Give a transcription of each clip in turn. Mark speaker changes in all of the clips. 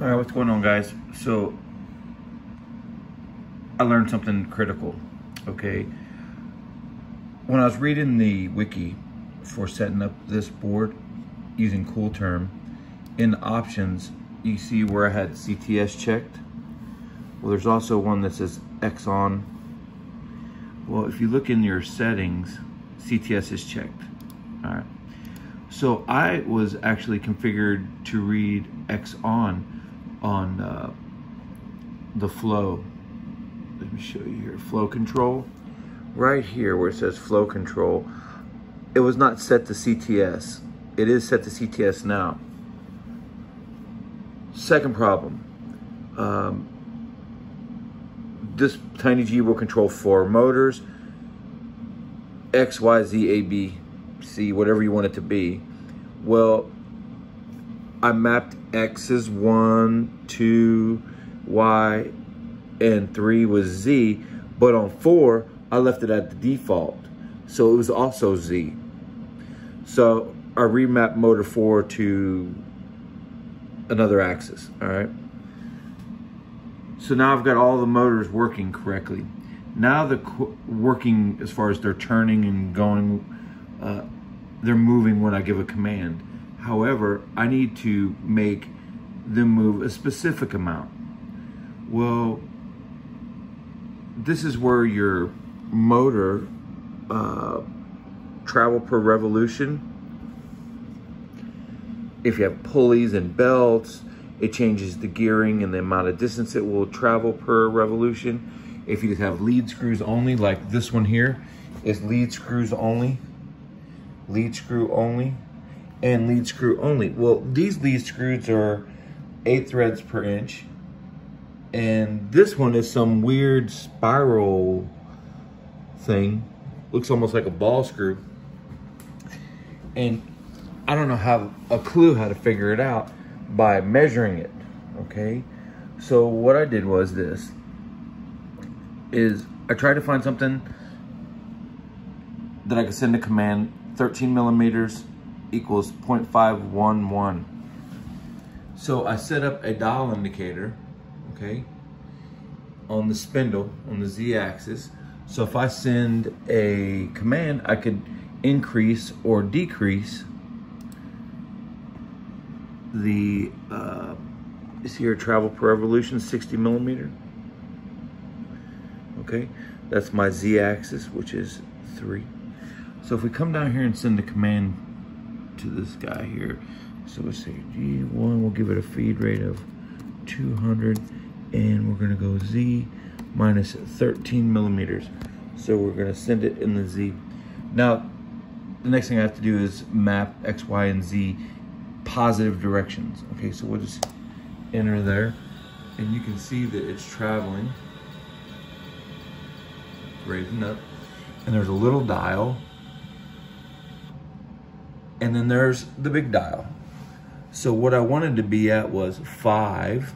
Speaker 1: All right, what's going on, guys? So, I learned something critical, okay? When I was reading the wiki for setting up this board using CoolTerm, in options, you see where I had CTS checked. Well, there's also one that says XON. Well, if you look in your settings, CTS is checked, all right? So I was actually configured to read X on on uh, the flow. Let me show you here, flow control. Right here where it says flow control, it was not set to CTS. It is set to CTS now. Second problem, um, this Tiny G will control four motors, X, Y, Z, A, B, C, whatever you want it to be. Well, I mapped X as one, two, Y, and three was Z, but on four, I left it at the default. So it was also Z. So I remapped motor four to another axis, all right? So now I've got all the motors working correctly. Now the working as far as they're turning and going, uh, they're moving when I give a command. However, I need to make them move a specific amount. Well, this is where your motor uh, travel per revolution. If you have pulleys and belts, it changes the gearing and the amount of distance it will travel per revolution. If you just have lead screws only, like this one here, is lead screws only, lead screw only, and lead screw only. Well, these lead screws are eight threads per inch. And this one is some weird spiral thing. Looks almost like a ball screw. And I don't know how, a clue how to figure it out by measuring it, okay? So what I did was this, is I tried to find something that I could send a command 13 millimeters equals 0.511. So I set up a dial indicator, okay, on the spindle, on the Z-axis. So if I send a command, I could increase or decrease the, uh, is here travel per revolution, 60 millimeter. Okay, that's my Z-axis, which is three. So if we come down here and send a command to this guy here, so let's say G1, we'll give it a feed rate of 200, and we're gonna go Z minus 13 millimeters. So we're gonna send it in the Z. Now, the next thing I have to do is map X, Y, and Z positive directions. Okay, so we'll just enter there, and you can see that it's traveling, raising up, and there's a little dial and then there's the big dial. So what I wanted to be at was five,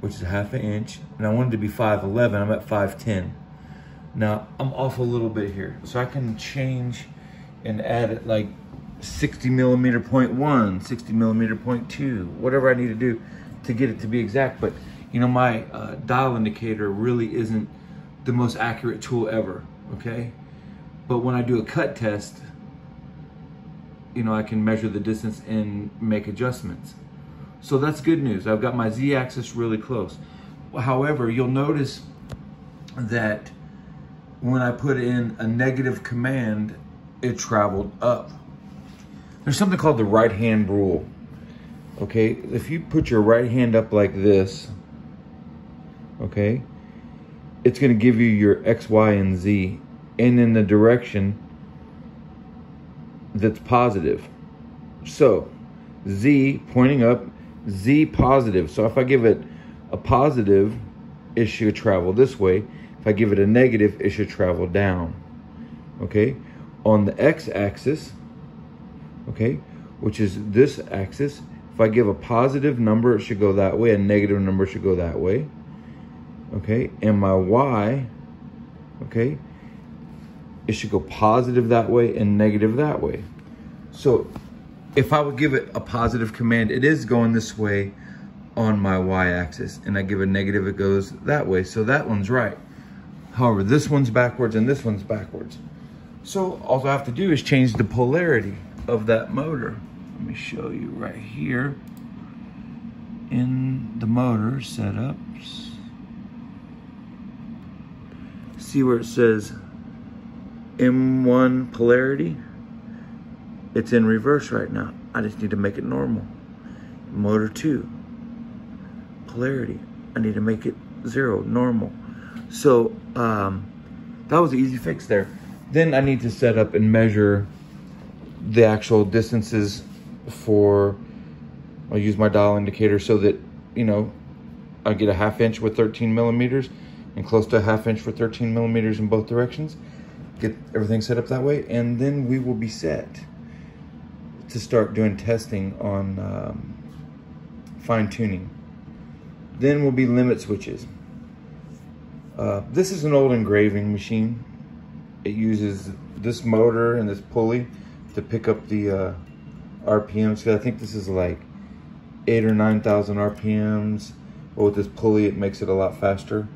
Speaker 1: which is half an inch, and I wanted to be 5'11", I'm at 5'10". Now, I'm off a little bit here, so I can change and add it like 60 millimeter point one, 60 millimeter point two, whatever I need to do to get it to be exact. But, you know, my uh, dial indicator really isn't the most accurate tool ever, okay? But when I do a cut test, you know, I can measure the distance and make adjustments. So that's good news. I've got my z-axis really close. However, you'll notice that when I put in a negative command, it traveled up. There's something called the right hand rule. Okay, if you put your right hand up like this, okay, it's gonna give you your X, Y, and Z, and in the direction that's positive. So Z pointing up, Z positive. So if I give it a positive, it should travel this way. If I give it a negative, it should travel down. Okay? On the X axis, okay, which is this axis, if I give a positive number, it should go that way. A negative number should go that way. Okay? And my Y, okay, it should go positive that way and negative that way. So if I would give it a positive command, it is going this way on my y-axis and I give a negative, it goes that way. So that one's right. However, this one's backwards and this one's backwards. So all I have to do is change the polarity of that motor. Let me show you right here in the motor setups. See where it says M1 polarity? It's in reverse right now. I just need to make it normal. Motor 2 polarity. I need to make it zero, normal. So um, that was an easy fix there. Then I need to set up and measure the actual distances for, I'll use my dial indicator so that, you know, I get a half inch with 13 millimeters and close to a half inch for 13 millimeters in both directions. Get everything set up that way. And then we will be set to start doing testing on um, fine tuning. Then will be limit switches. Uh, this is an old engraving machine. It uses this motor and this pulley to pick up the uh, RPMs. I think this is like eight or 9,000 RPMs. But with this pulley, it makes it a lot faster.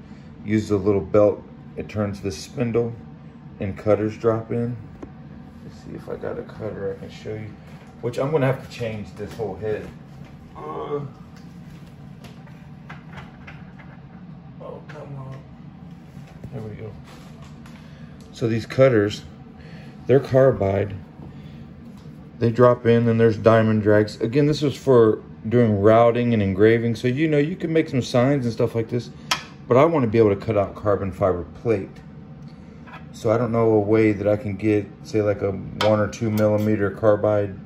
Speaker 1: Uses a little belt. It turns the spindle and cutters drop in. Let's see if I got a cutter I can show you. Which I'm gonna have to change this whole head. Uh, oh, come on. There we go. So these cutters, they're carbide. They drop in and there's diamond drags. Again, this was for doing routing and engraving. So, you know, you can make some signs and stuff like this, but I want to be able to cut out carbon fiber plate. So I don't know a way that I can get, say like a one or two millimeter carbide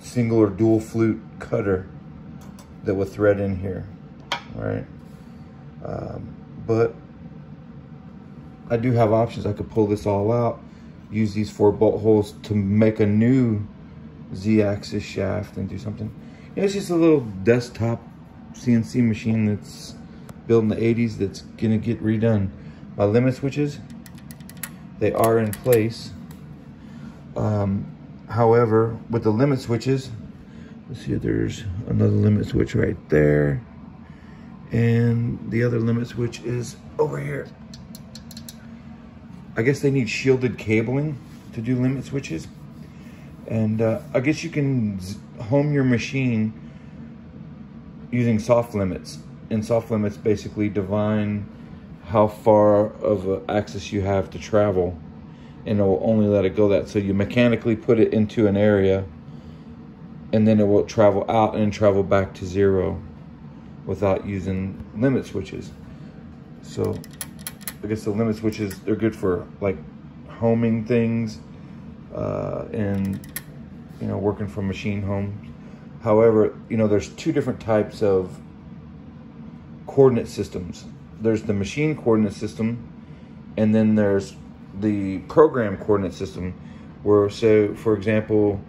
Speaker 1: single or dual flute cutter that will thread in here, all right? Um, but I do have options. I could pull this all out, use these four bolt holes to make a new Z-axis shaft and do something. Yeah, it's just a little desktop CNC machine that's built in the 80s that's gonna get redone. My limit switches, they are in place. Um, however, with the limit switches, let's see, there's another limit switch right there and the other limit switch is over here. I guess they need shielded cabling to do limit switches. And uh, I guess you can home your machine using soft limits. And soft limits basically define how far of access you have to travel. And it will only let it go that. So you mechanically put it into an area and then it will travel out and travel back to zero without using limit switches. So I guess the limit switches, they're good for like homing things uh, and, you know, working from machine homes. However, you know, there's two different types of coordinate systems. There's the machine coordinate system, and then there's the program coordinate system, where, so for example,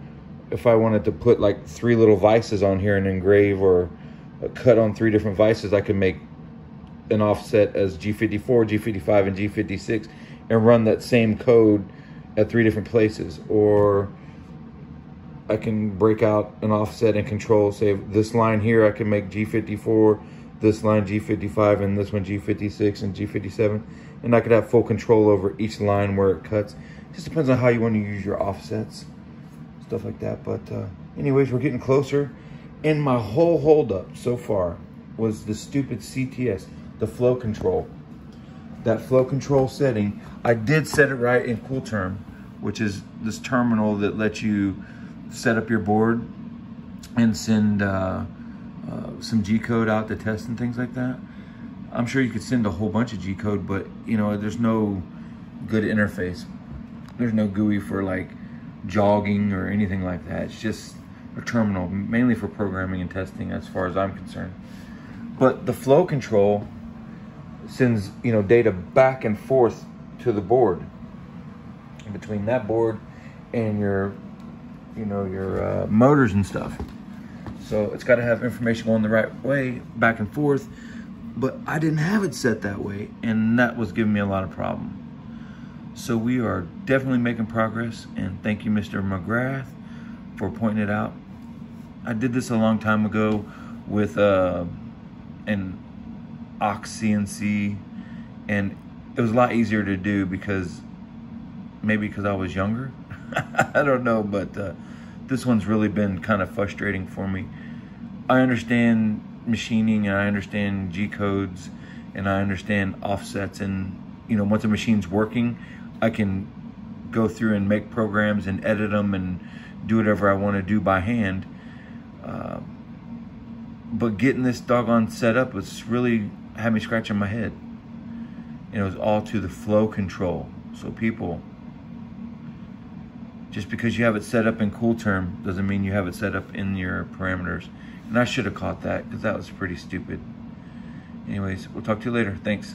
Speaker 1: if I wanted to put like three little vices on here and engrave or cut on three different vices, I could make an offset as G54, G55, and G56 and run that same code at three different places. Or I can break out an offset and control, say this line here, I can make G54, this line G55, and this one G56 and G57. And I could have full control over each line where it cuts. It just depends on how you want to use your offsets, stuff like that. But uh, anyways, we're getting closer. And my whole holdup so far was the stupid CTS, the flow control. That flow control setting, I did set it right in CoolTerm, which is this terminal that lets you set up your board and send uh, uh, some G-code out to test and things like that. I'm sure you could send a whole bunch of G-code, but you know, there's no good interface. There's no GUI for like jogging or anything like that. It's just a terminal, mainly for programming and testing as far as I'm concerned. But the flow control sends, you know, data back and forth to the board. Between that board and your, you know, your uh, motors and stuff. So it's got to have information going the right way, back and forth. But I didn't have it set that way, and that was giving me a lot of problem. So we are definitely making progress, and thank you, Mr. McGrath, for pointing it out. I did this a long time ago with uh, an Ox CNC, and it was a lot easier to do because maybe because I was younger. I don't know, but uh, this one's really been kind of frustrating for me. I understand machining and I understand G codes and I understand offsets and you know once a machine's working, I can go through and make programs and edit them and do whatever I want to do by hand. Uh, but getting this doggone set up was really had me scratching my head. And it was all to the flow control. So people, just because you have it set up in CoolTerm doesn't mean you have it set up in your parameters. And I should have caught that because that was pretty stupid. Anyways, we'll talk to you later. Thanks.